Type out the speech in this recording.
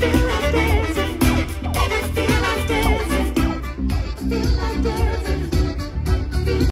feel like dancing. Feel like dancing. Feel like dancing.